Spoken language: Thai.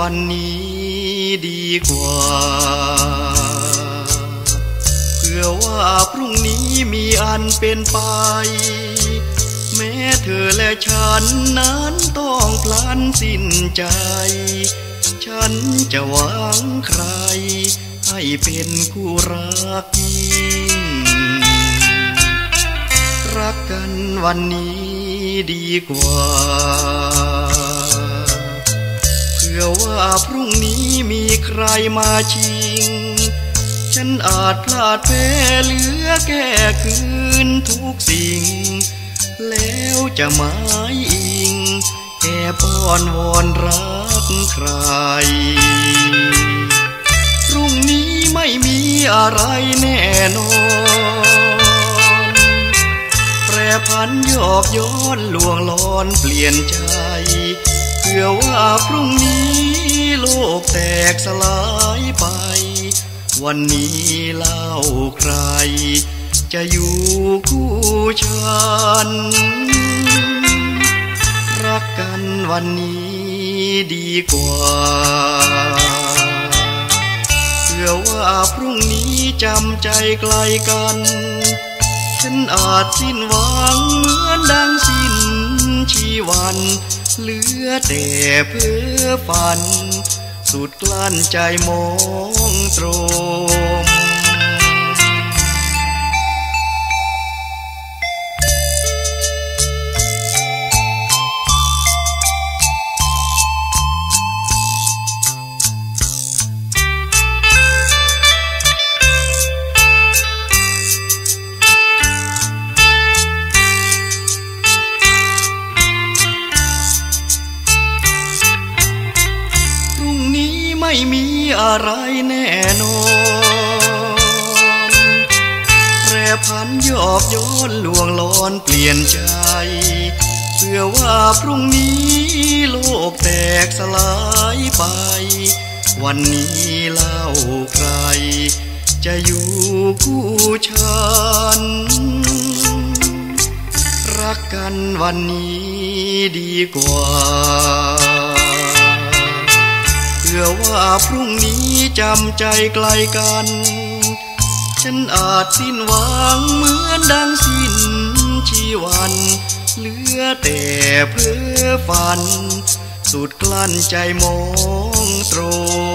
วันนี้ดีกว่า เพื่อว่าพรุ่งนี้มีอันเป็นไป แม้เธอและฉันนั้นต้องพลันสิ้นใจ ฉันจะหวังใคร ให้เป็นคู่รักยิ่งรักกันวันนี้ดีกว่า เพื่อว่าพรุ่งนี้มีใครมาชิง ฉันอาจพลาดแพ้เหลือแก้คืนทุกสิ่ง แล้วจะหมายอิงแค่ป้อนวอนรักใคร พรุ่งนี้ไม่มีอะไรแน่นอนแปรพันยอกย้อนลวงลอนเปลี่ยนใจเพื่อว่าพรุ่งนี้ กแตกสลายไป วันนี้เล่าใคร จะอยู่คู่ฉัน รักกันวันนี้ดีกว่าเพื่อว่าพรุ่งนี้จำใจไกลกัน ฉันอาจสิ้นหวังเหมือนดังสิ้นชีวันเหลือแต่เพ้อฝัน สุดกลั้นใจมองตรง ไม่มีอะไรแน่นอนแปรพันหยอกย้อนลวงลอนเปลี่ยนใจ เพื่อว่าพรุ่งนี้โลกแตกสลายไป วันนี้เล่าใคร จะอยู่คู่ฉัน รักกันวันนี้ดีกว่า อว่าพรุ่งนี้จำใจไกลกัน ฉันอาจสิ้นหวังเหมือนดังสิ้นชีวันเหลือแต่เพื่อฝัน สุดกลั้นใจมองตรง